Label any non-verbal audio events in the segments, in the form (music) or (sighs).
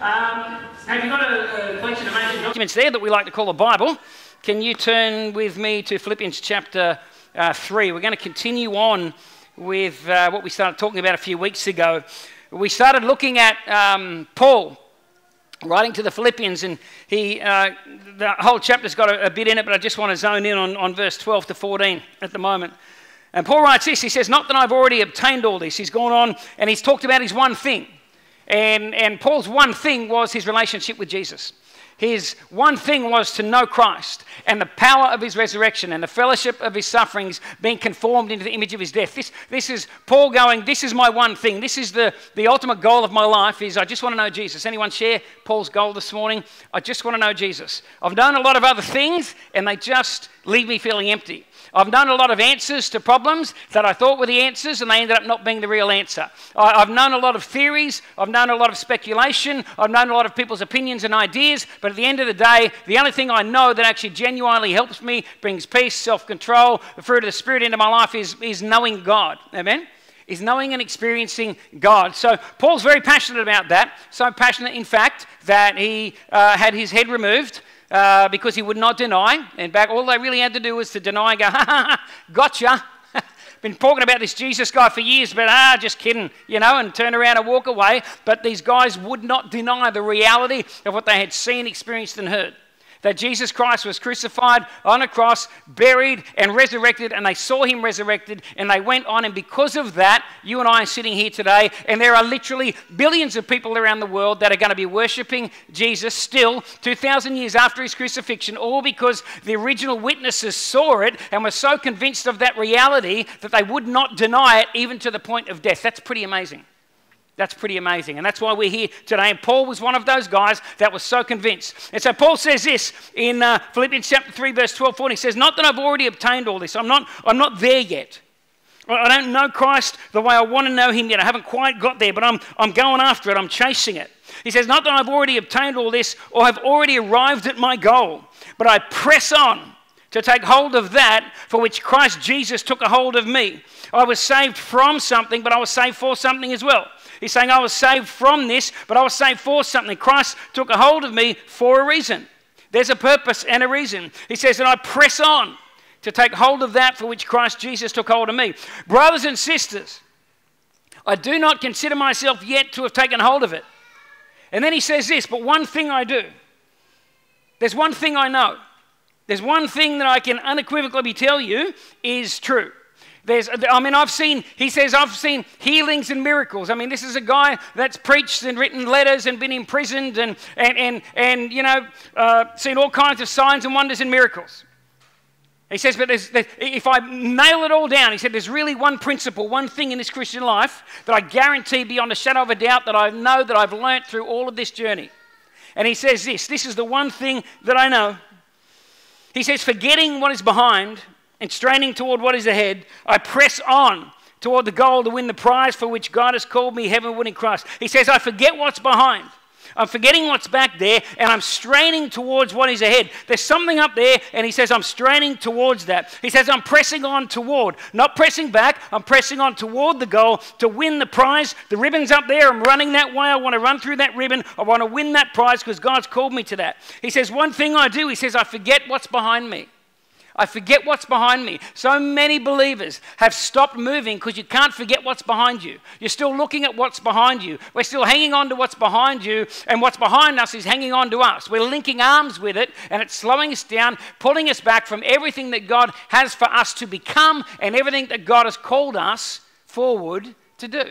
Um, have you got a, a collection of ancient documents there that we like to call a Bible? Can you turn with me to Philippians chapter uh, 3? We're going to continue on with uh, what we started talking about a few weeks ago. We started looking at um, Paul writing to the Philippians, and he, uh, the whole chapter's got a, a, bit in it, but I just want to zone in on, on verse 12 to 14 at the moment. And Paul writes this he says, Not that I've already obtained all this. He's gone on and he's talked about his one thing. And, and Paul's one thing was his relationship with Jesus. His one thing was to know Christ and the power of his resurrection and the fellowship of his sufferings being conformed into the image of his death. This, this is Paul going, this is my one thing. This is the, the ultimate goal of my life is I just want to know Jesus. Anyone share Paul's goal this morning? I just want to know Jesus. I've done a lot of other things and they just leave me feeling empty. I've known a lot of answers to problems that I thought were the answers, and they ended up not being the real answer. I, have known a lot of theories, I've known a lot of speculation, I've known a lot of people's opinions and ideas, but at the end of the day, the only thing I know that actually genuinely helps me, brings peace, self control, the fruit of the Spirit into my life is, is knowing God. Amen? is knowing and experiencing God. So Paul's very passionate about that. So passionate, in fact, that he uh, had his head removed uh, because he would not deny. In fact, all they really had to do was to deny and go, ha ha ha, gotcha. (laughs) Been talking about this Jesus guy for years, but ah, just kidding, you know, and turn around and walk away. But these guys would not deny the reality of what they had seen, experienced, and heard that Jesus Christ was crucified on a cross, buried, and resurrected, and they saw him resurrected, and they went on. And because of that, you and I are sitting here today, and there are literally billions of people around the world that are going to be worshiping Jesus still 2,000 years after his crucifixion, all because the original witnesses saw it and were so convinced of that reality that they would not deny it even to the point of death. That's pretty amazing. That's pretty amazing. And that's why we're here today. And Paul was one of those guys that was so convinced. And so Paul says this in uh, Philippians chapter 3, verse 12, 14. He says, Not that I've already obtained all this. I'm not, I'm not there yet. I don't know Christ the way I want to know him yet. I haven't quite got there, but I'm, I'm going after it. I'm chasing it. He says, Not that I've already obtained all this or have already arrived at my goal, but I press on to take hold of that for which Christ Jesus took a hold of me. I was saved from something, but I was saved for something as well. He's saying, I was saved from this, but I was saved for something. Christ took a hold of me for a reason. There's a purpose and a reason. He says, and I press on to take hold of that for which Christ Jesus took hold of me. Brothers and sisters, I do not consider myself yet to have taken hold of it. And then he says this, but one thing I do. There's one thing I know. There's one thing that I can unequivocally tell you is true. There's, I mean, I've seen, he says, I've seen healings and miracles. I mean, this is a guy that's preached and written letters and been imprisoned and, and, and, and you know, uh, seen all kinds of signs and wonders and miracles. He says, but there's, there's, if I nail it all down, he said, there's really one principle, one thing in this Christian life that I guarantee beyond a shadow of a doubt that I know that I've learnt through all of this journey. And he says this this is the one thing that I know. He says, forgetting what is behind and straining toward what is ahead, I press on toward the goal to win the prize for which God has called me heavenward in Christ. He says, I forget what's behind. I'm forgetting what's back there and I'm straining towards what is ahead. There's something up there, and he says, I'm straining towards that. He says, I'm pressing on toward, not pressing back, I'm pressing on toward the goal to win the prize. The ribbon's up there, I'm running that way. I want to run through that ribbon. I want to win that prize because God's called me to that. He says, One thing I do, he says, I forget what's behind me. I forget what's behind me. So many believers have stopped moving because you can't forget what's behind you. You're still looking at what's behind you. We're still hanging on to what's behind you, and what's behind us is hanging on to us. We're linking arms with it, and it's slowing us down, pulling us back from everything that God has for us to become and everything that God has called us forward to do.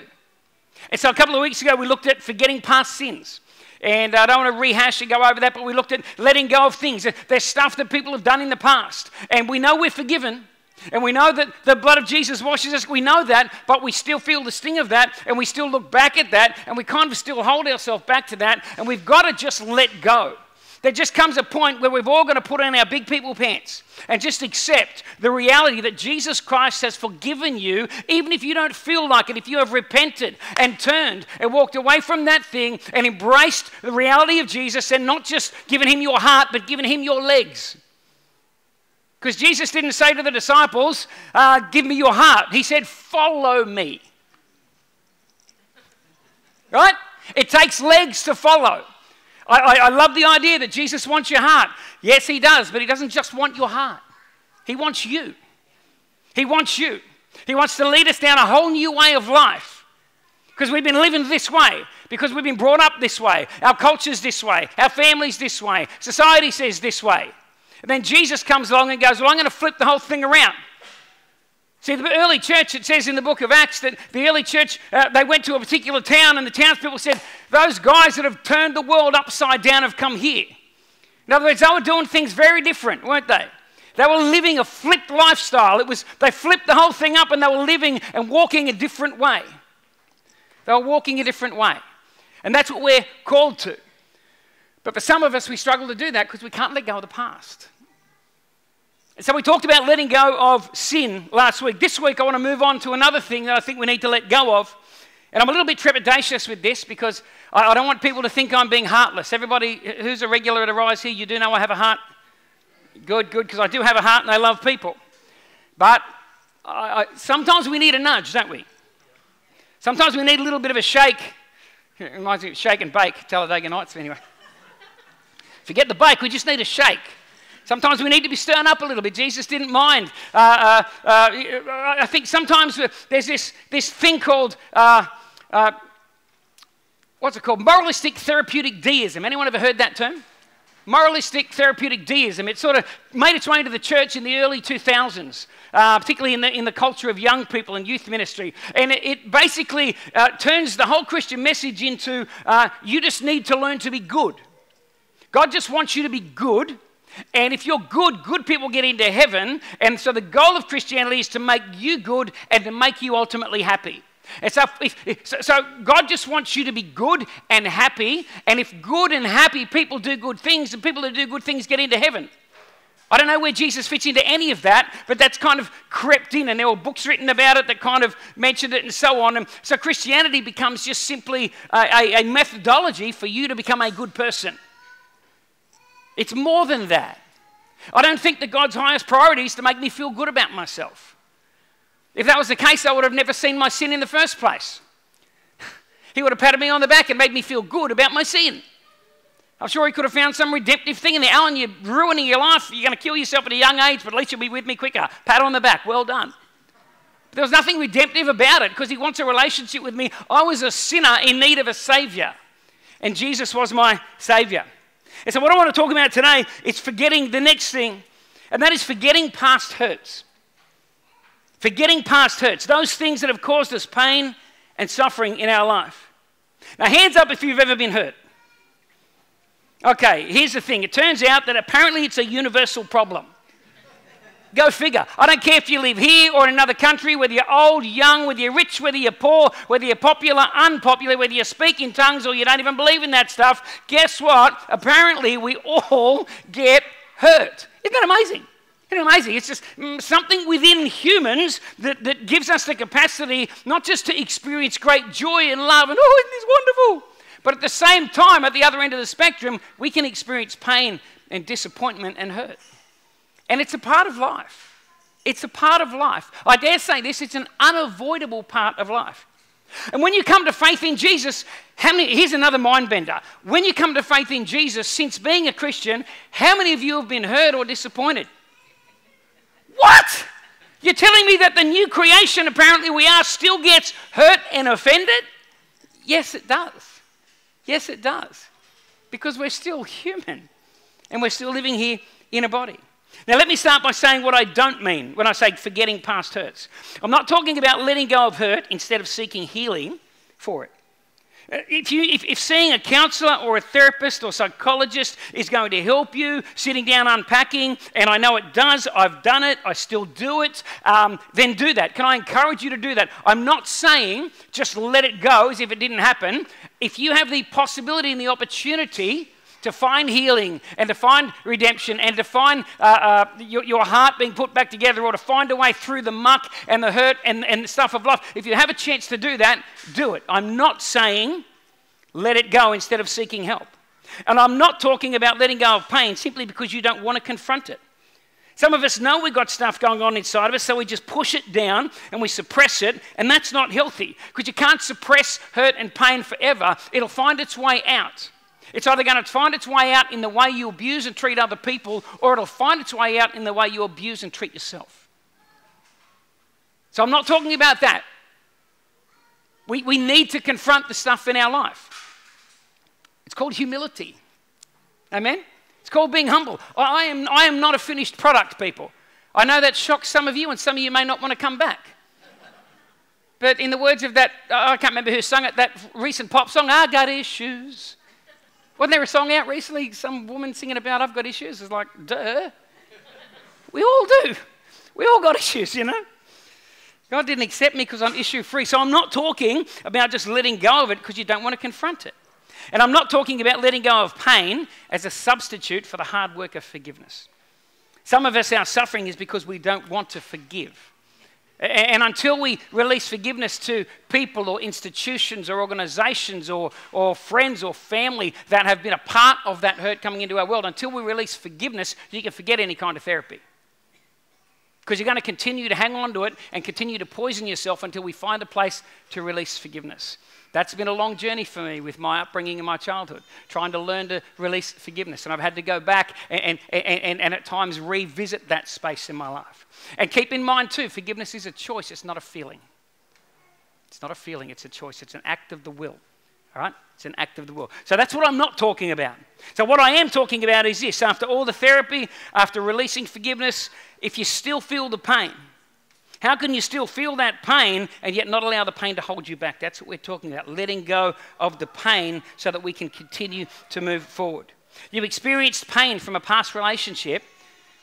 And so a couple of weeks ago, we looked at forgetting past sins. And I don't want to rehash and go over that, but we looked at letting go of things. There's stuff that people have done in the past. And we know we're forgiven. And we know that the blood of Jesus washes us. We know that, but we still feel the sting of that. And we still look back at that. And we kind of still hold ourselves back to that. And we've got to just let go. There just comes a point where we've all got to put on our big people pants and just accept the reality that Jesus Christ has forgiven you, even if you don't feel like it, if you have repented and turned and walked away from that thing and embraced the reality of Jesus and not just given him your heart, but given him your legs. Because Jesus didn't say to the disciples, uh, Give me your heart. He said, Follow me. Right? It takes legs to follow. I, I, I love the idea that Jesus wants your heart. Yes, He does, but He doesn't just want your heart, He wants you. He wants you. He wants to lead us down a whole new way of life because we've been living this way, because we've been brought up this way, our culture's this way, our family's this way, society says this way. And then Jesus comes along and goes, Well, I'm going to flip the whole thing around. See, the early church, it says in the book of Acts that the early church, uh, they went to a particular town and the townspeople said, Those guys that have turned the world upside down have come here. In other words, they were doing things very different, weren't they? They were living a flipped lifestyle. It was, they flipped the whole thing up and they were living and walking a different way. They were walking a different way. And that's what we're called to. But for some of us, we struggle to do that because we can't let go of the past. And so we talked about letting go of sin last week. This week, I want to move on to another thing that I think we need to let go of. And I'm a little bit trepidatious with this because I, don't want people to think I'm being heartless. Everybody who's a regular at Arise here, you do know I have a heart. Good, good, because I do have a heart and I love people. But I, I, sometimes we need a nudge, don't we? Sometimes we need a little bit of a shake. (laughs) It reminds me of shake and bake, Talladega Nights, anyway. Forget the bake, we just need a shake. Sometimes we need to be stirred up a little bit. Jesus didn't mind. Uh, uh, uh, I think sometimes there's this, this thing called, uh, uh, what's it called? Moralistic therapeutic deism. Anyone ever heard that term? Moralistic therapeutic deism. It sort of made its way into the church in the early 2000s. Uh, particularly in the, in the culture of young people and youth ministry. And it, it basically turns the whole Christian message into you just need to learn to be good. God just wants you to be good, and if you're good, good people get into heaven. And so the goal of Christianity is to make you good and to make you ultimately happy. And so, if, so, so, God just wants you to be good and happy. And if good and happy people do good things, and people who do good things get into heaven. I don't know where Jesus fits into any of that, but that's kind of crept in, and there were books written about it that kind of mentioned it and so on. And so Christianity becomes just simply a, a, a methodology for you to become a good person. It's more than that. I don't think that God's highest priority is to make me feel good about myself. If that was the case, I would have never seen my sin in the first place. (laughs) He would have patted me on the back and made me feel good about my sin. I'm sure he could have found some redemptive thing in there. Alan, you're ruining your life. You're going to kill yourself at a young age, but at least you'll be with me quicker. Pat on the back. Well done. But there was nothing redemptive about it because he wants a relationship with me. I was a sinner in need of a savior, and Jesus was my savior. And so, what I want to talk about today is forgetting the next thing, and that is forgetting past hurts. Forgetting past hurts, those things that have caused us pain and suffering in our life. Now, hands up if you've ever been hurt. Okay, here's the thing it turns out that apparently it's a universal problem. Go figure. I don't care if you live here or in another country, whether you're old, young, whether you're rich, whether you're poor, whether you're popular, unpopular, whether you speak in tongues or you don't even believe in that stuff. Guess what? Apparently, we all get hurt. Isn't that amazing? Isn't it amazing? It's just mm, something within humans that, that gives us the capacity not just to experience great joy and love and, oh, isn't this wonderful? But at the same time, at the other end of the spectrum, we can experience pain and disappointment and hurt. And it's a part of life. It's a part of life. I dare say this, it's an unavoidable part of life. And when you come to faith in Jesus, how many, here's another mind bender. When you come to faith in Jesus, since being a Christian, how many of you have been hurt or disappointed? What? You're telling me that the new creation, apparently we are, still gets hurt and offended? Yes, it does. Yes, it does. Because we're still human and we're still living here in a body. Now, let me start by saying what I don't mean when I say forgetting past hurts. I'm not talking about letting go of hurt instead of seeking healing for it. Uh, if, you, if, if, seeing a counselor or a therapist or psychologist is going to help you, sitting down unpacking, and I know it does, I've done it, I still do it, um, then do that. Can I encourage you to do that? I'm not saying just let it go as if it didn't happen. If you have the possibility and the opportunity to find healing and to find redemption and to find uh, uh, your, your, heart being put back together or to find a way through the muck and the hurt and, and the stuff of life, if you have a chance to do that, do it. I'm not saying let it go instead of seeking help. And I'm not talking about letting go of pain simply because you don't want to confront it. Some of us know we've got stuff going on inside of us, so we just push it down and we suppress it, and that's not healthy because you can't suppress hurt and pain forever. It'll find its way out. It's either going to find its way out in the way you abuse and treat other people, or it'll find its way out in the way you abuse and treat yourself. So I'm not talking about that. We, we need to confront the stuff in our life. It's called humility. Amen? It's called being humble. I am, I am not a finished product, people. I know that shocks some of you, and some of you may not want to come back. But in the words of that, I can't remember who sung it, that recent pop song, I got issues. Wasn't there a song out recently, some woman singing about I've got issues? It's like, duh. We all do. We all got issues, you know. God didn't accept me because I'm issue free. So I'm not talking about just letting go of it because you don't want to confront it. And I'm not talking about letting go of pain as a substitute for the hard work of forgiveness. Some of us, our suffering is because we don't want to forgive. And until we release forgiveness to people or institutions or organizations or, or friends or family that have been a part of that hurt coming into our world, until we release forgiveness, you can forget any kind of therapy. Because you're going to continue to hang on to it and continue to poison yourself until we find a place to release forgiveness. That's been a long journey for me with my upbringing in my childhood, trying to learn to release forgiveness. And I've had to go back and, and, and, and at times revisit that space in my life. And keep in mind, too, forgiveness is a choice, it's not a feeling. It's not a feeling, it's a choice, it's an act of the will. All right? It's an act of the will. So that's what I'm not talking about. So, what I am talking about is this after all the therapy, after releasing forgiveness, if you still feel the pain, how can you still feel that pain and yet not allow the pain to hold you back? That's what we're talking about, letting go of the pain so that we can continue to move forward. You've experienced pain from a past relationship,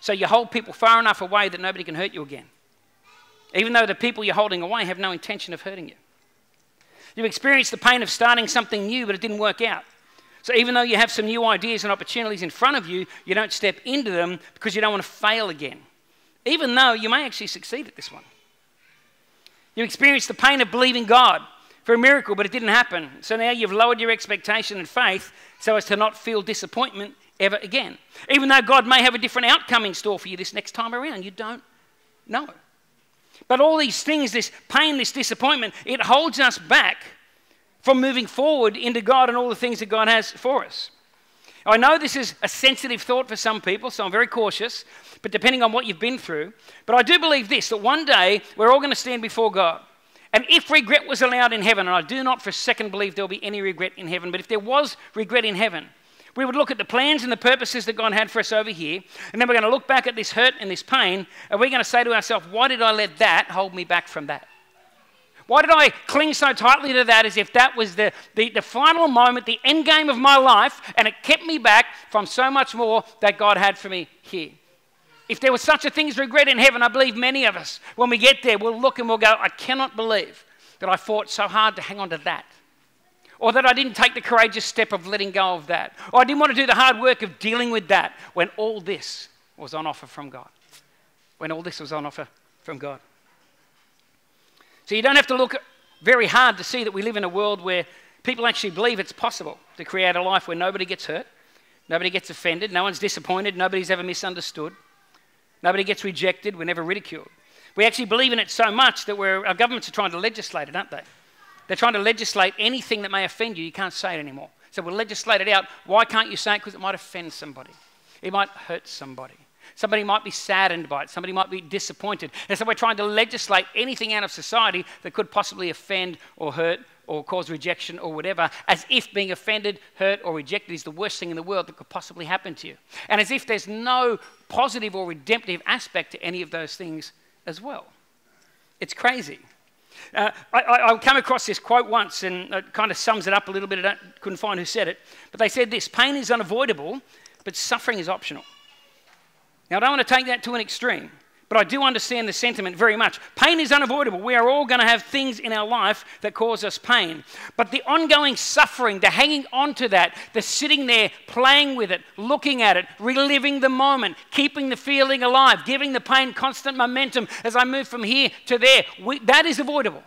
so you hold people far enough away that nobody can hurt you again, even though the people you're holding away have no intention of hurting you. You've experienced the pain of starting something new, but it didn't work out. So even though you have some new ideas and opportunities in front of you, you don't step into them because you don't want to fail again even though you may actually succeed at this one. You experienced the pain of believing God for a miracle, but it didn't happen. So now you've lowered your expectation and faith so as to not feel disappointment ever again. Even though God may have a different outcome in store for you this next time around, you don't know. But all these things, this pain, this disappointment, it holds us back from moving forward into God and all the things that God has for us. I know this is a sensitive thought for some people, so I'm very cautious, but depending on what you've been through. But I do believe this that one day we're all going to stand before God. And if regret was allowed in heaven, and I do not for a second believe there'll be any regret in heaven, but if there was regret in heaven, we would look at the plans and the purposes that God had for us over here, and then we're going to look back at this hurt and this pain, and we're going to say to ourselves, why did I let that hold me back from that? Why did I cling so tightly to that as if that was the, the, the, final moment, the end game of my life, and it kept me back from so much more that God had for me here? If there was such a thing as regret in heaven, I believe many of us, when we get there, we'll look and we'll go, I cannot believe that I fought so hard to hang on to that. Or that I didn't take the courageous step of letting go of that. Or I didn't want to do the hard work of dealing with that when all this was on offer from God. When all this was on offer from God. So you don't have to look very hard to see that we live in a world where people actually believe it's possible to create a life where nobody gets hurt, nobody gets offended, no one's disappointed, nobody's ever misunderstood, nobody gets rejected, we're never ridiculed. We actually believe in it so much that our governments are trying to legislate it, aren't they? They're trying to legislate anything that may offend you, you can't say it anymore. So we'll legislate it out. Why can't you say it? Because it might offend somebody, it might hurt somebody. Somebody might be saddened by it. Somebody might be disappointed. And so we're trying to legislate anything out of society that could possibly offend or hurt or cause rejection or whatever, as if being offended, hurt, or rejected is the worst thing in the world that could possibly happen to you. And as if there's no positive or redemptive aspect to any of those things as well. It's crazy. Uh, I, I, come across this quote once and it kind of sums it up a little bit. I couldn't find who said it. But they said this pain is unavoidable, but suffering is optional. Now, I don't want to take that to an extreme, but I do understand the sentiment very much. Pain is unavoidable. We are all going to have things in our life that cause us pain. But the ongoing suffering, the hanging on to that, the sitting there, playing with it, looking at it, reliving the moment, keeping the feeling alive, giving the pain constant momentum as I move from here to there, we, that is avoidable.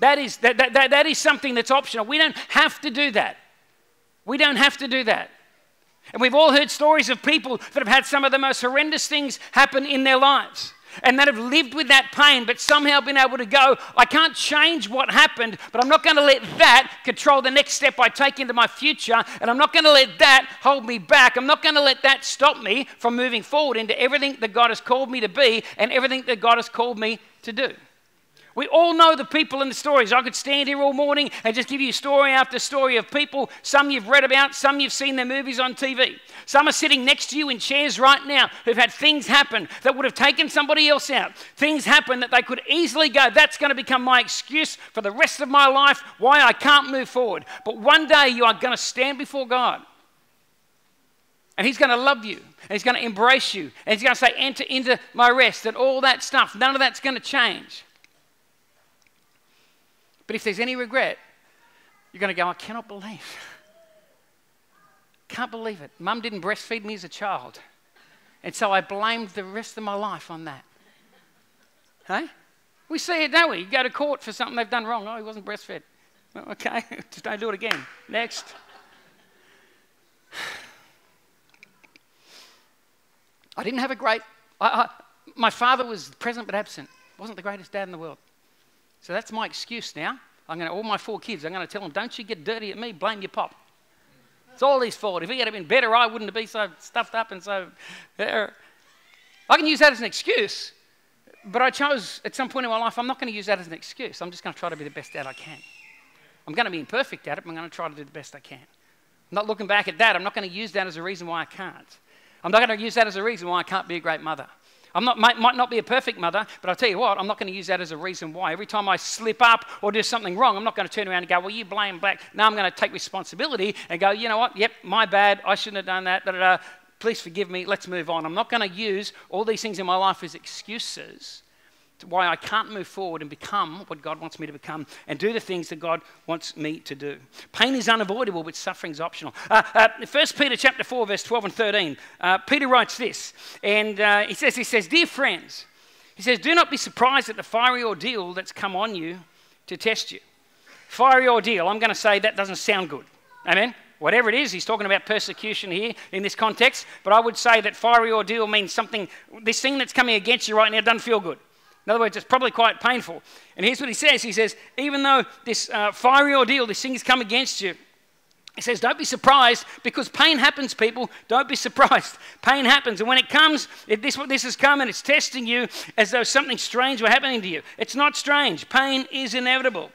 That is, that, that, that, that is something that's optional. We don't have to do that. We don't have to do that. And we've all heard stories of people that have had some of the most horrendous things happen in their lives. and that have lived with that pain, but somehow been able to go, I can't change what happened, but I'm not going to let that control the next step I take into my future, and I'm not going to let that hold me back. I'm not going to let that stop me from moving forward into everything that God has called me to be and everything that God has called me to do. We all know the people in the stories. I could stand here all morning and just give you story after story of people, some you've read about, some you've seen their movies on TV. Some are sitting next to you in chairs right now who've had things happen that would have taken somebody else out. Things happen that they could easily go, that's going to become my excuse for the rest of my life why I can't move forward. But one day you are going to stand before God. And he's going to love you. And he's going to embrace you. And he's going to say, enter into my rest. And all that stuff, none of that's going to change. But if there's any regret, you're going to go, I cannot believe. Can't believe it. Mum didn't breastfeed me as a child. And so I blamed the rest of my life on that. Hey? We see it, don't we? You go to court for something they've done wrong. Oh, he wasn't breastfed. Well, okay, (laughs) just don't do it again. Next. I didn't have a great. I, I, my father was present but absent. Wasn't the greatest dad in the world. So that's my excuse now. I'm going to, all my four kids, I'm going to tell them, don't you get dirty at me, blame your pop. It's all his fault. If he had been better, I wouldn't have been so stuffed up and so. I can use that as an excuse, but I chose at some point in my life, I'm not going to use that as an excuse. I'm just going to try to be the best dad I can. I'm going to be imperfect at it, but I'm going to try to do the best I can. I'm not looking back at that. I'm not going to use that as a reason why I can't. I'm not going to use that as a reason why I can't be a great mother. I might, might not be a perfect mother, but I'll tell you what, I'm not going to use that as a reason why. Every time I slip up or do something wrong, I'm not going to turn around and go, well, you blame black. Now I'm going to take responsibility and go, you know what, yep, my bad, I shouldn't have done that, da, da, da. please forgive me, let's move on. I'm not going to use all these things in my life as excuses why I can't move forward and become what God wants me to become and do the things that God wants me to do. Pain is unavoidable, but suffering is optional. Uh, uh, 1 Peter chapter 4, verse 12 and 13, uh, Peter writes this, and uh, he says, he says, Dear friends, he says, do not be surprised at the fiery ordeal that's come on you to test you. Fiery ordeal, I'm going to say that doesn't sound good. Amen? Whatever it is, he's talking about persecution here in this context, but I would say that fiery ordeal means something, this thing that's coming against you right now doesn't feel good. In other words, it's probably quite painful. And here's what he says He says, even though this uh, fiery ordeal, this thing has come against you, he says, Don't be surprised because pain happens, people. Don't be (laughs) surprised. Pain happens. And when it comes, if this, this has come and it's testing you as though something strange were happening to you. It's not strange. Pain is inevitable.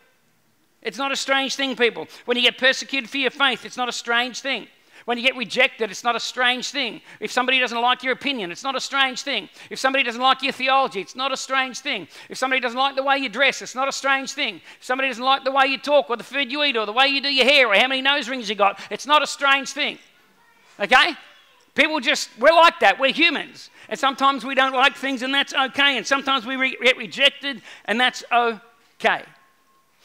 It's not a strange thing, people. When you get persecuted for your faith, it's not a strange thing. When you get rejected, it's not a strange thing. If somebody doesn't like your opinion, it's not a strange thing. If somebody doesn't like your theology, it's not a strange thing. If somebody doesn't like the way you dress, it's not a strange thing. If somebody doesn't like the way you talk or the food you eat or the way you do your hair or how many nose rings you got, it's not a strange thing. Okay? People just, we're like that. We're humans. And sometimes we don't like things and that's okay. And sometimes we re- get rejected and that's okay.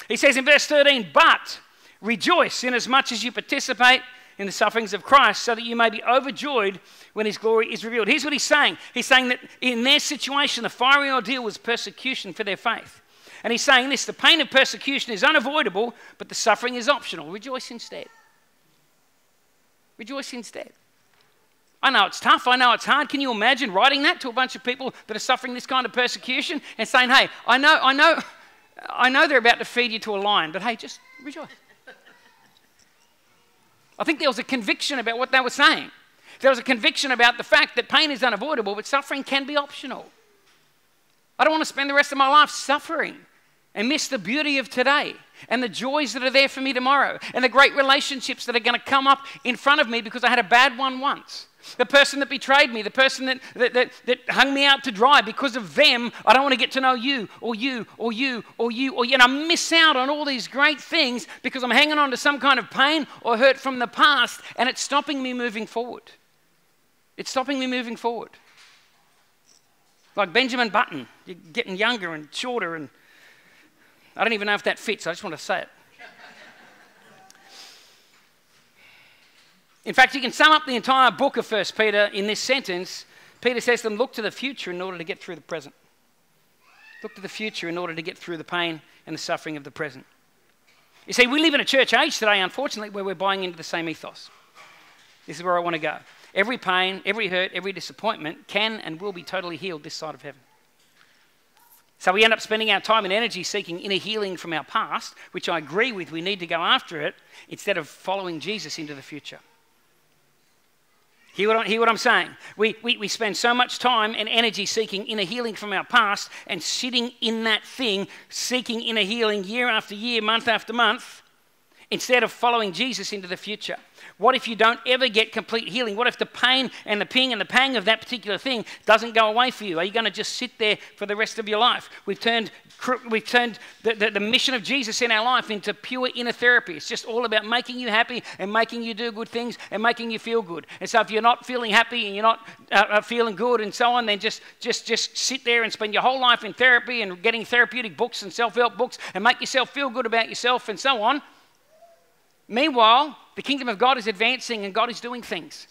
He says in verse 13, but rejoice in as much as you participate in the sufferings of Christ so that you may be overjoyed when his glory is revealed. Here's what he's saying He's saying that in their situation, the fiery ordeal was persecution for their faith. And he's saying this the pain of persecution is unavoidable, but the suffering is optional. Rejoice instead. Rejoice instead. I know it's tough. I know it's hard. Can you imagine writing that to a bunch of people that are suffering this kind of persecution and saying, hey, I know, I know, I know they're about to feed you to a lion, but hey, just rejoice. I think there was a conviction about what they were saying. There was a conviction about the fact that pain is unavoidable, but suffering can be optional. I don't want to spend the rest of my life suffering and miss the beauty of today and the joys that are there for me tomorrow and the great relationships that are going to come up in front of me because I had a bad one once. The person that betrayed me, the person that, that, that, that, hung me out to dry, because of them, I don't want to get to know you or you or you or you or you. And I miss out on all these great things because I'm hanging on to some kind of pain or hurt from the past and it's stopping me moving forward. It's stopping me moving forward. Like Benjamin Button, you're getting younger and shorter, and I don't even know if that fits, I just want to say it. In fact, you can sum up the entire book of 1 Peter in this sentence. Peter says to them, Look to the future in order to get through the present. Look to the future in order to get through the pain and the suffering of the present. You see, we live in a church age today, unfortunately, where we're buying into the same ethos. This is where I want to go. Every pain, every hurt, every disappointment can and will be totally healed this side of heaven. So we end up spending our time and energy seeking inner healing from our past, which I agree with, we need to go after it, instead of following Jesus into the future. Hear what, hear what I'm saying? We, we, we spend so much time and energy seeking inner healing from our past and sitting in that thing, seeking inner healing year after year, month after month, instead of following Jesus into the future. What if you don't ever get complete healing? What if the pain and the ping and the pang of that particular thing doesn't go away for you? Are you going to just sit there for the rest of your life? We've turned, we've turned the, the, the mission of Jesus in our life into pure inner therapy. It's just all about making you happy and making you do good things and making you feel good. And so if you're not feeling happy and you're not uh, uh feeling good and so on, then just, just, just sit there and spend your whole life in therapy and getting therapeutic books and self help books and make yourself feel good about yourself and so on. Meanwhile, the kingdom of God is advancing and God is doing things.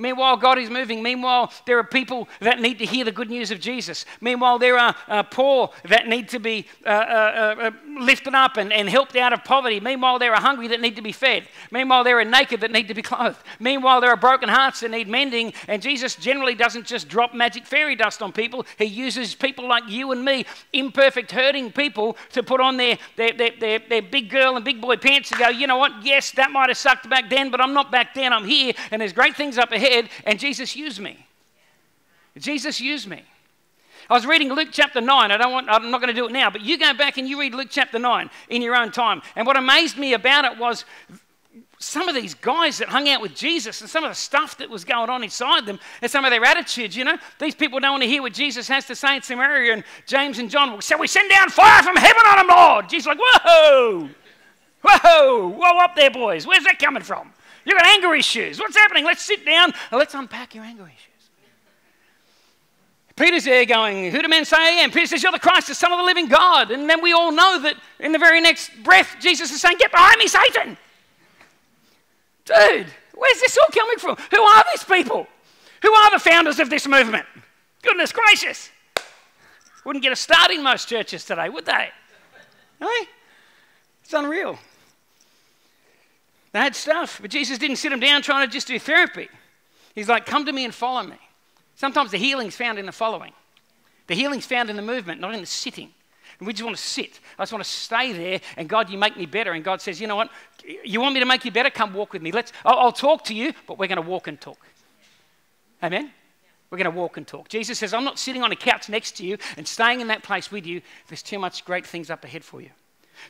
Meanwhile, God is moving. Meanwhile, there are people that need to hear the good news of Jesus. Meanwhile, there are uh, poor that need to be uh, uh, uh, uh, lifted up and, and helped out of poverty. Meanwhile, there are hungry that need to be fed. Meanwhile, there are naked that need to be (laughs) clothed. Meanwhile, there are broken hearts that need mending. And Jesus generally doesn't just drop magic fairy dust on people, He uses people like you and me, imperfect, hurting people, to put on their, their, their, their, their big girl and big boy pants and go, you know what? Yes, that might have sucked back then, but I'm not back then. I'm here, and there's great things up ahead and Jesus used me. Jesus used me. I was reading Luke chapter 9. I don't want, I'm not going to do it now, but you go back and you read Luke chapter 9 in your own time. And what amazed me about it was some of these guys that hung out with Jesus and some of the stuff that was going on inside them and some of their attitudes, you know. These people don't want to hear what Jesus has to say in Samaria. And James and John said, We send down fire from heaven on them, Lord. Jesus like, Whoa, whoa, whoa, up there, boys. Where's that coming from? You've got anger issues. What's happening? Let's sit down and let's unpack your anger issues. Peter's there going, Who do men say I am? Peter says, You're the Christ, the Son of the living God. And then we all know that in the very next breath, Jesus is saying, Get behind me, Satan. Dude, where's this all coming from? Who are these people? Who are the founders of this movement? Goodness gracious. Wouldn't get a start in most churches today, would they? Hey? It's unreal. They had stuff, but Jesus didn't sit them down trying to just do therapy. He's like, come to me and follow me. Sometimes the healing's found in the following. The healing's found in the movement, not in the sitting. And we just want to sit. I just want to stay there, and God, you make me better. And God says, you know what? You want me to make you better? Come walk with me. Let's, I'll, I'll talk to you, but we're going to walk and talk. Amen? We're going to walk and talk. Jesus says, I'm not sitting on a couch next to you and staying in that place with you. There's too much great things up ahead for you.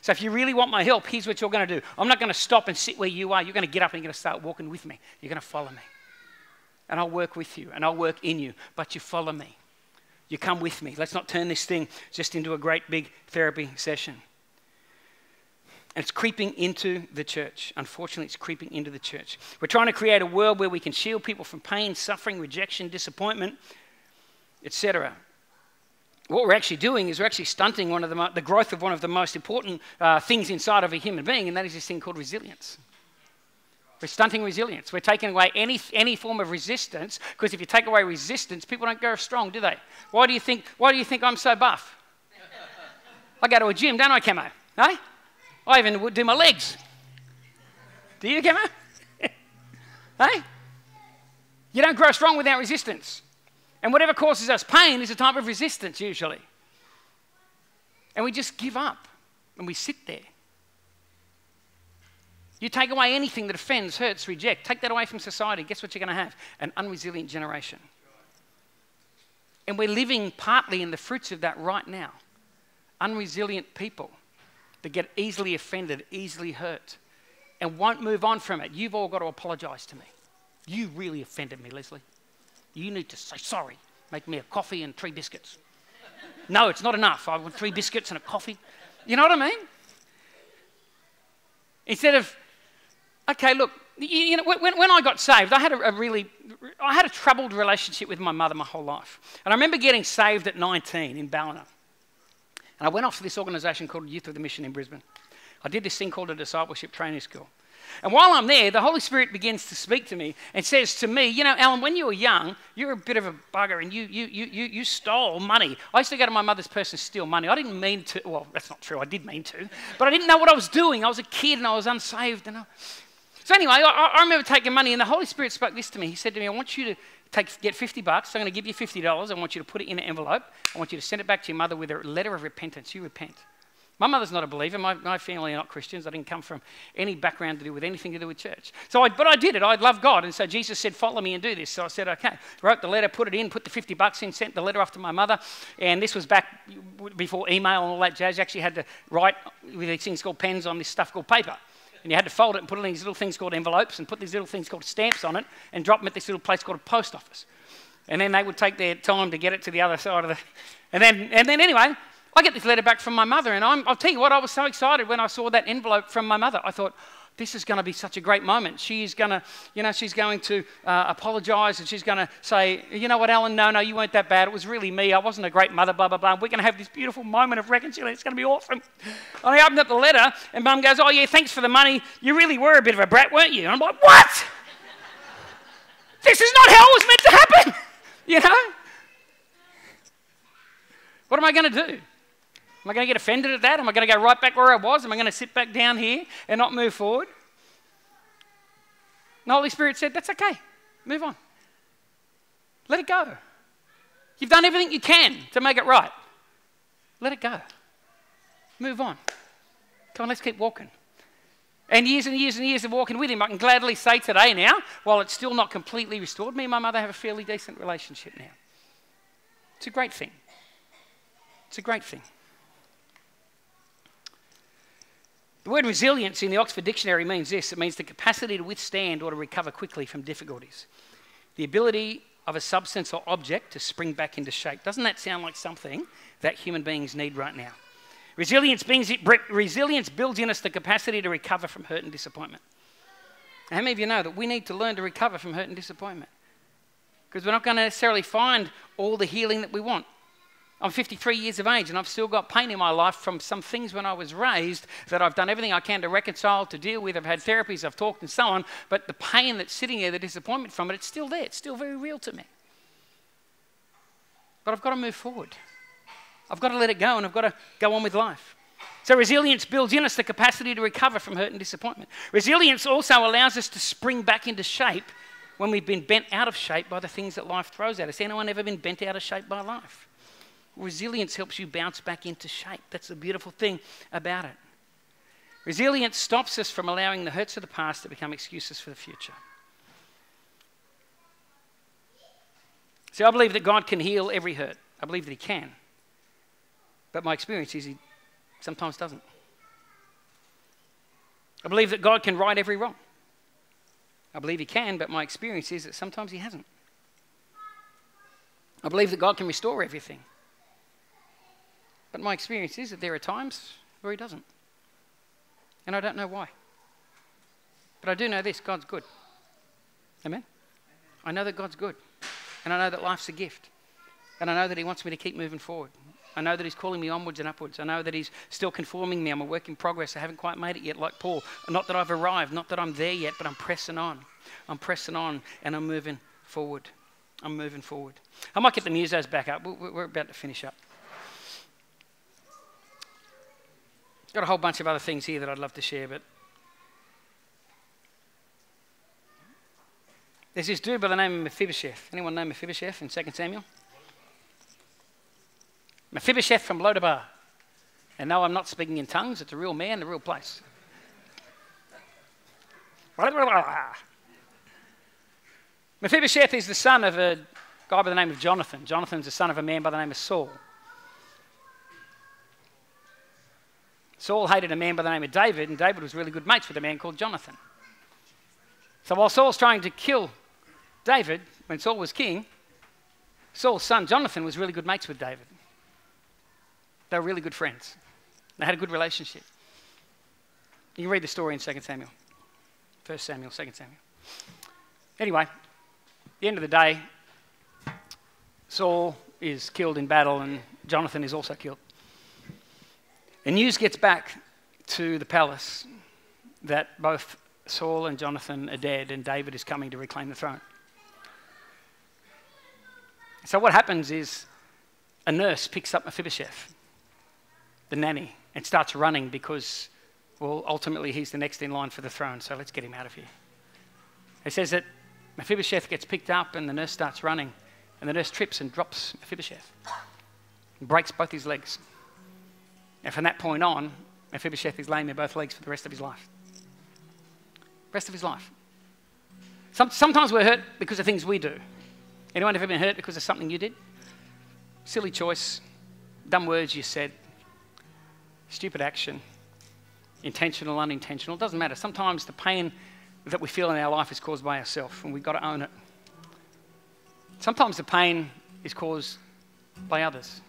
So if you really want my help, here's what you're going to do. I'm not going to stop and sit where you are. You're going to get up and you're going to start walking with me. You're going to follow me. And I'll work with you and I'll work in you, but you follow me. You come with me. Let's not turn this thing just into a great big therapy session. And it's creeping into the church. Unfortunately, it's creeping into the church. We're trying to create a world where we can shield people from pain, suffering, rejection, disappointment, etc what we're actually doing is we're actually stunting one of the, the growth of one of the most important uh, things inside of a human being, and that is this thing called resilience. We're stunting resilience. We're taking away any, any form of resistance, because if you take away resistance, people don't go strong, do they? Why do you think, why do you think I'm so buff? I go to a gym, don't I, Camo? Hey? I even do my legs. Do you, Camo? (laughs) hey? You don't grow strong without resistance. And whatever causes us pain is a type of resistance, usually. And we just give up and we sit there. You take away anything that offends, hurts, rejects, take that away from society. Guess what you're going to have? An unresilient generation. And we're living partly in the fruits of that right now. Unresilient people that get easily offended, easily hurt, and won't move on from it. You've all got to apologize to me. You really offended me, Leslie. You need to say sorry. Make me a coffee and three biscuits. no, it's not enough. I want three biscuits and a coffee. You know what I mean? Instead of, okay, look, you, know, when, when, I got saved, I had a, a, really, I had a troubled relationship with my mother my whole life. And I remember getting saved at 19 in Ballina. And I went off to this organisation called Youth With A Mission in Brisbane. I did this thing called a discipleship training school. And while I'm there, the Holy Spirit begins to speak to me and says to me, You know, Alan, when you were young, you were a bit of a bugger and you, you, you, you, you stole money. I used to go to my mother's purse and steal money. I didn't mean to, well, that's not true, I did mean to, but I didn't know what I was doing. I was a kid and I was unsaved. And I... So, anyway, I, I remember taking money and the Holy Spirit spoke this to me. He said to me, I want you to take, get 50 bucks. I'm going to give you $50. I want you to put it in an envelope. I want you to send it back to your mother with a letter of repentance. You repent. My mother's not a believer. My, my family are not Christians. I didn't come from any background to do with anything to do with church. So, I, but I did it. I love God, and so Jesus said, "Follow me and do this." So I said, "Okay." Wrote the letter, put it in, put the fifty bucks in, sent the letter off to my mother. And this was back before email and all that jazz. You actually had to write with these things called pens on this stuff called paper. And you had to fold it and put it in these little things called envelopes and put these little things called stamps on it and drop them at this little place called a post office. And then they would take their time to get it to the other side of the. And then, and then anyway, I get this letter back from my mother, and i will tell you what, I was so excited when I saw that envelope from my mother. I thought, this is going to be such a great moment. She's going to, you know, she's going to uh, apologize and she's going to say, you know what, Alan, no, no, you weren't that bad. It was really me. I wasn't a great mother, blah, blah, blah. We're going to have this beautiful moment of reconciliation. It's going to be awesome. And I opened up the letter, and mum goes, oh, yeah, thanks for the money. You really were a bit of a brat, weren't you? And I'm like, what? this is not how it was meant to happen. (laughs) You know? What am I going to do? Am I going to get offended at that? Am I going to go right back where I was? Am I going to sit back down here and not move forward? the Holy Spirit said, That's okay. Move on. Let it go. You've done everything you can to make it right. Let it go. Move on. Come on, let's keep walking. And years and years and years of walking with him, I can gladly say today now, while it's still not completely restored, me and my mother have a fairly decent relationship now. It's a great thing. It's a great thing. The word resilience in the Oxford Dictionary means this it means the capacity to withstand or to recover quickly from difficulties. The ability of a substance or object to spring back into shape. Doesn't that sound like something that human beings need right now? Resilience, beings, resilience builds in us the capacity to recover from hurt and disappointment. How many of you know that we need to learn to recover from hurt and disappointment? Because we're not going to necessarily find all the healing that we want. I'm 53 years of age and I've still got pain in my life from some things when I was raised that I've done everything I can to reconcile, to deal with. I've had therapies, I've talked and so on. But the pain that's sitting there, the disappointment from it, it's still there. It's still very real to me. But I've got to move forward. I've got to let it go and I've got to go on with life. So, resilience builds in us the capacity to recover from hurt and disappointment. Resilience also allows us to spring back into shape when we've been bent out of shape by the things that life throws at us. Anyone ever been bent out of shape by life? Resilience helps you bounce back into shape. That's the beautiful thing about it. Resilience stops us from allowing the hurts of the past to become excuses for the future. See, I believe that God can heal every hurt. I believe that He can. But my experience is He sometimes doesn't. I believe that God can right every wrong. I believe He can, but my experience is that sometimes He hasn't. I believe that God can restore everything. But my experience is that there are times where He doesn't. And I don't know why. But I do know this God's good. Amen? I know that God's good. And I know that life's a gift. And I know that He wants me to keep moving forward. I know that He's calling me onwards and upwards. I know that He's still conforming me. I'm a work in progress. I haven't quite made it yet, like Paul. Not that I've arrived, not that I'm there yet, but I'm pressing on. I'm pressing on and I'm moving forward. I'm moving forward. I might get the musos back up. We're about to finish up. Got a whole bunch of other things here that I'd love to share, but there's this dude by the name of Mephibosheth. Anyone know Mephibosheth in 2 Samuel? Mephibosheth from Lodabar. And no, I'm not speaking in tongues, it's a real man, a real place. Mephibosheth is the son of a guy by the name of Jonathan. Jonathan's the son of a man by the name of Saul. Saul hated a man by the name of David, and David was really good mates with a man called Jonathan. So while Saul's trying to kill David, when Saul was king, Saul's son Jonathan was really good mates with David. They were really good friends. They had a good relationship. You can read the story in 2 Samuel. 1 Samuel, 2 Samuel. Anyway, at the end of the day, Saul is killed in battle and Jonathan is also killed. And news gets back to the palace that both Saul and Jonathan are dead and David is coming to reclaim the throne. So, what happens is a nurse picks up Mephibosheth, the nanny, and starts running because, well, ultimately he's the next in line for the throne, so let's get him out of here. It says that Mephibosheth gets picked up, and the nurse starts running, and the nurse trips and drops Mephibosheth and breaks both his legs. And from that point on, Mephibosheth is lame in both legs for the rest of his life. Rest of his life. Some, sometimes we're hurt because of things we do. Anyone ever been hurt because of something you did? Silly choice, dumb words you said, stupid action, intentional, unintentional. Doesn't matter. Sometimes the pain that we feel in our life is caused by ourselves, and we've got to own it. Sometimes the pain is caused by others.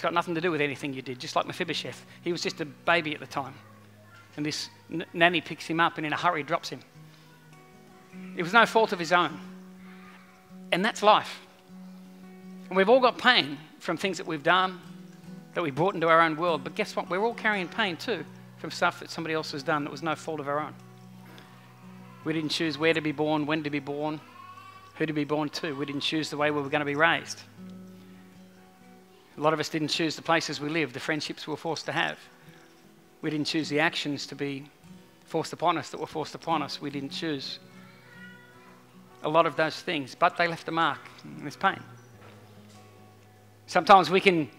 It's got nothing to do with anything you did, just like Mephibosheth. He was just a baby at the time. And this n- nanny picks him up and in a hurry drops him. It was no fault of his own. And that's life. And we've all got pain from things that we've done, that we brought into our own world. But guess what? We're all carrying pain too from stuff that somebody else has done that was no fault of our own. We didn't choose where to be born, when to be born, who to be born to. We didn't choose the way we were going to be raised. A lot of us didn't choose the places we lived, the friendships we were forced to have. We didn't choose the actions to be forced upon us that were forced upon us. We didn't choose a lot of those things, but they left a mark there's pain. Sometimes we can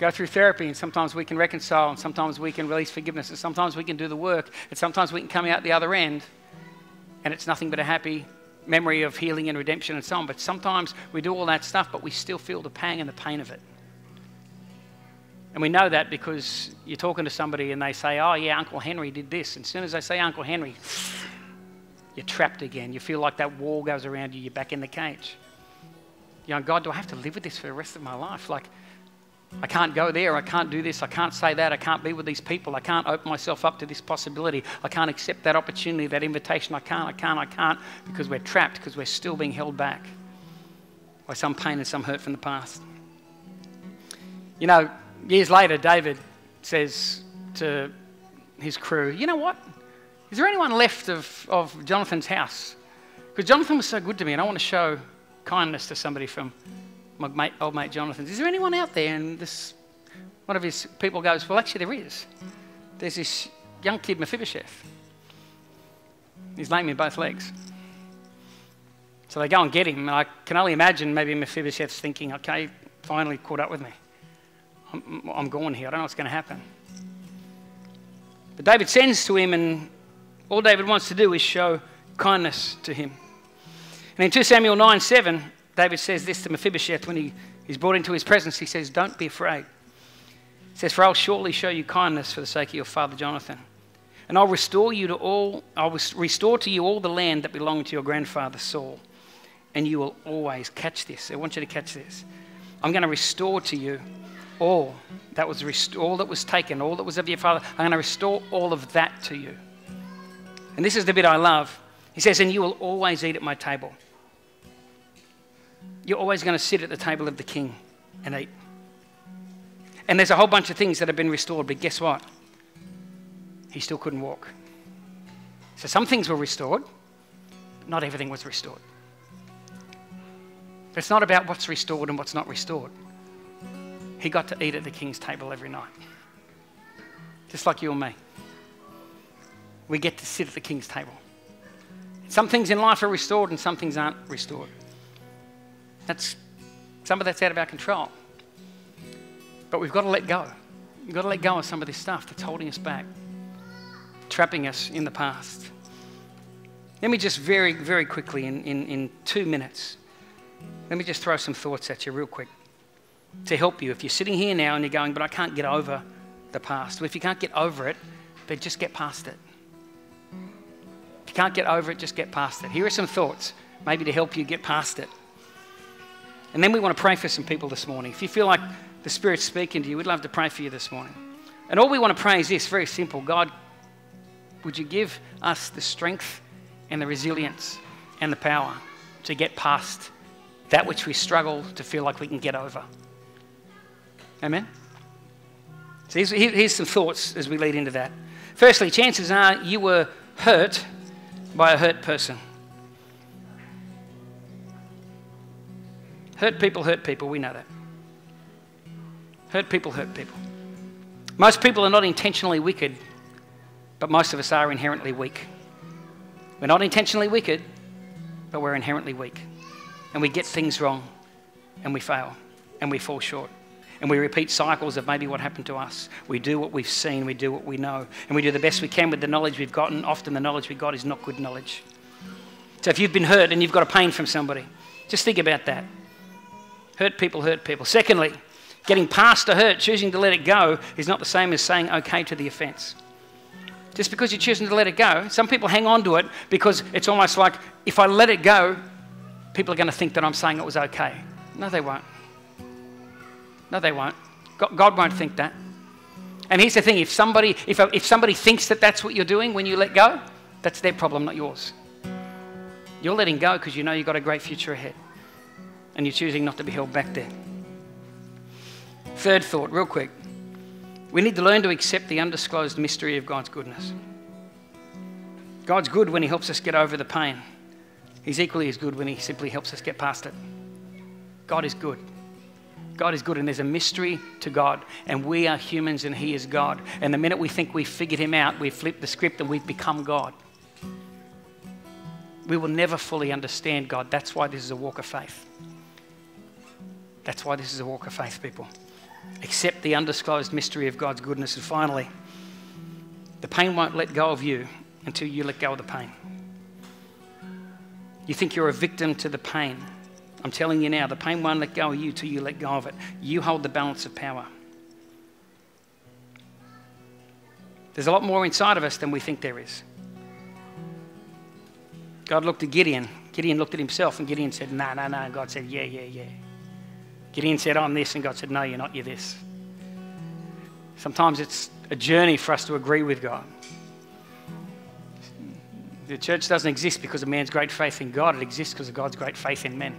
go through therapy, and sometimes we can reconcile, and sometimes we can release forgiveness, and sometimes we can do the work, and sometimes we can come out the other end, and it's nothing but a happy memory of healing and redemption and so on. But sometimes we do all that stuff, but we still feel the pang and the pain of it. And we know that because you're talking to somebody and they say, Oh, yeah, Uncle Henry did this. And as soon as they say Uncle Henry, (sighs) you're trapped again. You feel like that wall goes around you, you're back in the cage. You're going, God, do I have to live with this for the rest of my life? Like, I can't go there. I can't do this. I can't say that. I can't be with these people. I can't open myself up to this possibility. I can't accept that opportunity, that invitation. I can't, I can't, I can't, because we're trapped, because we're still being held back by some pain and some hurt from the past. You know, years later, David says to his crew, You know what? Is there anyone left of, of Jonathan's house? Because Jonathan was so good to me, and I want to show kindness to somebody from my mate, old mate Jonathan's. Is there anyone out there? And this, one of his people goes, Well, actually, there is. There's this young kid, Mephibosheth. He's lame in both legs. So they go and get him. And I can only imagine maybe Mephibosheth's thinking, Okay, finally caught up with me. I'm, I'm gone here. I don't know what's going to happen. But David sends to him, and all David wants to do is show kindness to him. And in 2 Samuel 9 7, David says this to Mephibosheth when he is brought into his presence. He says, Don't be afraid. He says, For I'll surely show you kindness for the sake of your father Jonathan. And I'll restore you to all, I'll restore to you all the land that belonged to your grandfather Saul. And you will always catch this. I want you to catch this. I'm going to restore to you all that was rest- all that was taken, all that was of your father. I'm going to restore all of that to you. And this is the bit I love. He says, And you will always eat at my table. You're always going to sit at the table of the king and eat. And there's a whole bunch of things that have been restored, but guess what? He still couldn't walk. So some things were restored, but not everything was restored. It's not about what's restored and what's not restored. He got to eat at the king's table every night, just like you and me. We get to sit at the king's table. Some things in life are restored and some things aren't restored. That's some of that's out of our control. But we've got to let go. We've got to let go of some of this stuff that's holding us back, trapping us in the past. Let me just very, very quickly, in, in, in two minutes, let me just throw some thoughts at you real quick to help you. If you're sitting here now and you're going, but I can't get over the past. Well, if you can't get over it, then just get past it. If you can't get over it, just get past it. Here are some thoughts, maybe to help you get past it. And then we want to pray for some people this morning. If you feel like the Spirit's speaking to you, we'd love to pray for you this morning. And all we want to pray is this very simple God, would you give us the strength and the resilience and the power to get past that which we struggle to feel like we can get over? Amen? So here's, here's some thoughts as we lead into that. Firstly, chances are you were hurt by a hurt person. Hurt people hurt people, we know that. Hurt people hurt people. Most people are not intentionally wicked, but most of us are inherently weak. We're not intentionally wicked, but we're inherently weak. And we get things wrong and we fail and we fall short. And we repeat cycles of maybe what happened to us. We do what we've seen, we do what we know, and we do the best we can with the knowledge we've gotten. Often the knowledge we got is not good knowledge. So if you've been hurt and you've got a pain from somebody, just think about that. Hurt people hurt people. Secondly, getting past a hurt, choosing to let it go, is not the same as saying okay to the offence. Just because you're choosing to let it go, some people hang on to it because it's almost like if I let it go, people are going to think that I'm saying it was okay. No, they won't. No, they won't. God won't think that. And here's the thing if somebody, if, if somebody thinks that that's what you're doing when you let go, that's their problem, not yours. You're letting go because you know you've got a great future ahead. And you're choosing not to be held back there. Third thought, real quick. We need to learn to accept the undisclosed mystery of God's goodness. God's good when He helps us get over the pain. He's equally as good when He simply helps us get past it. God is good. God is good, and there's a mystery to God, and we are humans, and He is God. And the minute we think we've figured Him out, we've flipped the script and we've become God. We will never fully understand God. That's why this is a walk of faith. That's why this is a walk of faith, people. Accept the undisclosed mystery of God's goodness. And finally, the pain won't let go of you until you let go of the pain. You think you're a victim to the pain. I'm telling you now, the pain won't let go of you till you let go of it. You hold the balance of power. There's a lot more inside of us than we think there is. God looked at Gideon. Gideon looked at himself, and Gideon said, No, no, no. God said, Yeah, yeah, yeah. Gideon said, I'm this, and God said, No, you're not, you're this. Sometimes it's a journey for us to agree with God. The church doesn't exist because of man's great faith in God, it exists because of God's great faith in men.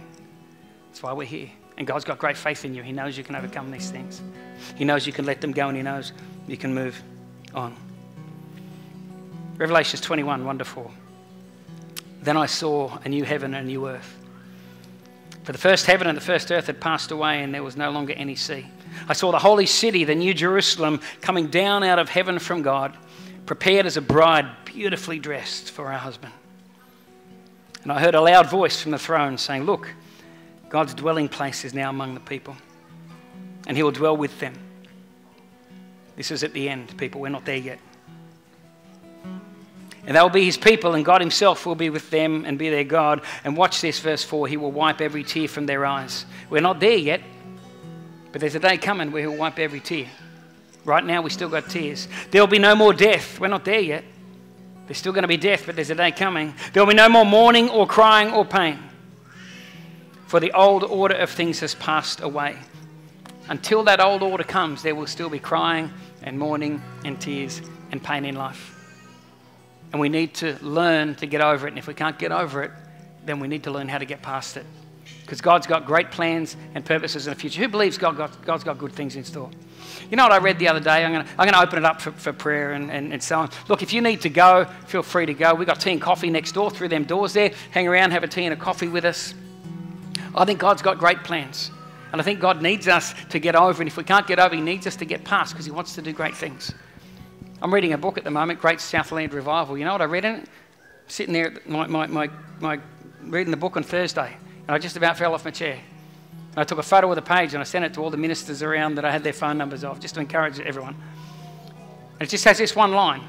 That's why we're here. And God's got great faith in you. He knows you can overcome these things. He knows you can let them go, and He knows you can move on. Revelations 21, 1 to 4. Then I saw a new heaven and a new earth. For the first heaven and the first earth had passed away, and there was no longer any sea. I saw the holy city, the new Jerusalem, coming down out of heaven from God, prepared as a bride, beautifully dressed for her husband. And I heard a loud voice from the throne saying, Look, God's dwelling place is now among the people, and He will dwell with them. This is at the end, people. We're not there yet. And they will be his people, and God himself will be with them and be their God. And watch this, verse 4 He will wipe every tear from their eyes. We're not there yet, but there's a day coming where He'll wipe every tear. Right now, we still got tears. There'll be no more death. We're not there yet. There's still going to be death, but there's a day coming. There'll be no more mourning or crying or pain for the old order of things has passed away. Until that old order comes, there will still be crying and mourning and tears and pain in life. And we need to learn to get over it. And if we can't get over it, then we need to learn how to get past it. Because God's got great plans and purposes in the future. Who believes God got, God's got good things in store? You know what I read the other day? I'm going to, I'm to open it up for, for prayer and, and, and so on. Look, if you need to go, feel free to go. We've got tea and coffee next door through them doors there. Hang around, have a tea and a coffee with us. I think God's got great plans. And I think God needs us to get over. And if we can't get over, He needs us to get past because He wants to do great things. I'm reading a book at the moment, Great Southland Revival. You know what I read in it? Sitting there, my, my, my, my, reading the book on Thursday, and I just about fell off my chair. And I took a photo of the page and I sent it to all the ministers around that I had their phone numbers of, just to encourage everyone. And it just has this one line.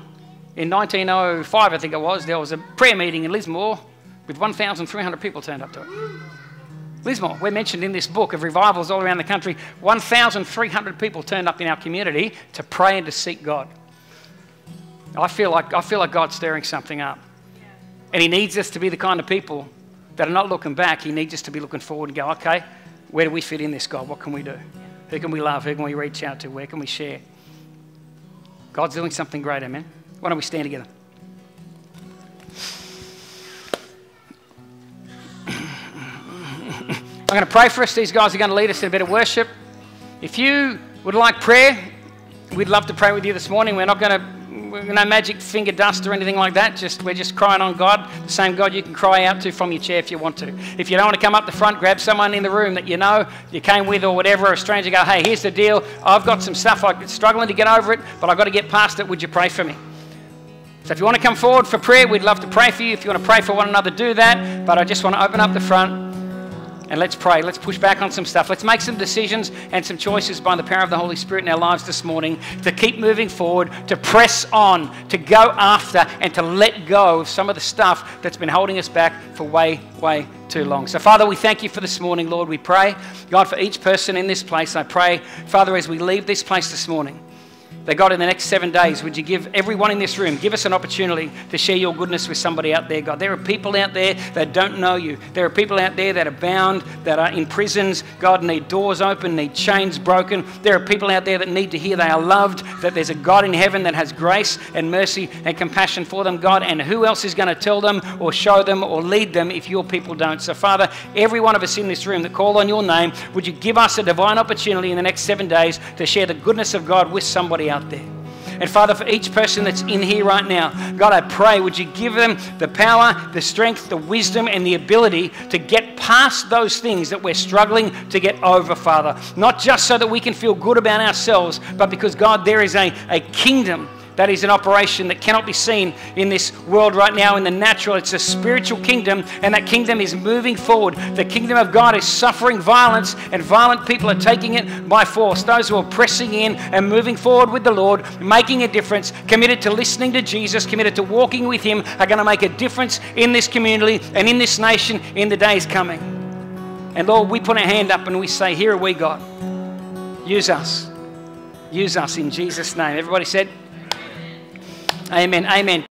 In 1905, I think it was, there was a prayer meeting in Lismore with 1,300 people turned up to it. Lismore, we're mentioned in this book of revivals all around the country. 1,300 people turned up in our community to pray and to seek God. I feel like, I feel like God's stirring something up. And He needs us to be the kind of people that are not looking back. He needs us to be looking forward and go, okay, where do we fit in this, God? What can we do? Who can we love? Who can we reach out to? Where can we share? God's doing something great, amen? Why don't we stand together? I'm going to pray for us. These guys are going to lead us in a bit of worship. If you would like prayer, we'd love to pray with you this morning. We're not going to no magic finger dust or anything like that. Just we're just crying on God, the same God you can cry out to from your chair if you want to. If you don't want to come up the front, grab someone in the room that you know you came with or whatever, a stranger. Go, hey, here's the deal. I've got some stuff I'm struggling to get over it, but I've got to get past it. Would you pray for me? So if you want to come forward for prayer, we'd love to pray for you. If you want to pray for one another, do that. But I just want to open up the front and let's pray. Let's push back on some stuff. Let's make some decisions and some choices by the power of the Holy Spirit in our lives this morning to keep moving forward, to press on, to go after, and to let go of some of the stuff that's been holding us back for way, way too long. So, Father, we thank you for this morning, Lord. We pray, God, for each person in this place. I pray, Father, as we leave this place this morning, that God, in the next seven days, would you give everyone in this room, give us an opportunity to share your goodness with somebody out there, God. There are people out there that don't know you. There are people out there that are bound, that are in prisons, God, need doors open, need chains broken. There are people out there that need to hear they are loved, that there's a God in heaven that has grace and mercy and compassion for them, God. And who else is going to tell them or show them or lead them if your people don't? So, Father, every one of us in this room that call on your name, would you give us a divine opportunity in the next seven days to share the goodness of God with somebody else? Out there. And Father, for each person that's in here right now, God, I pray, would you give them the power, the strength, the wisdom, and the ability to get past those things that we're struggling to get over, Father. Not just so that we can feel good about ourselves, but because, God, there is a, a kingdom that is an operation that cannot be seen in this world right now in the natural. It's a spiritual kingdom, and that kingdom is moving forward. The kingdom of God is suffering violence, and violent people are taking it by force. Those who are pressing in and moving forward with the Lord, making a difference, committed to listening to Jesus, committed to walking with Him, are going to make a difference in this community and in this nation in the days coming. And Lord, we put our hand up and we say, Here are we, God. Use us. Use us in Jesus' name. Everybody said, Amen. Amen.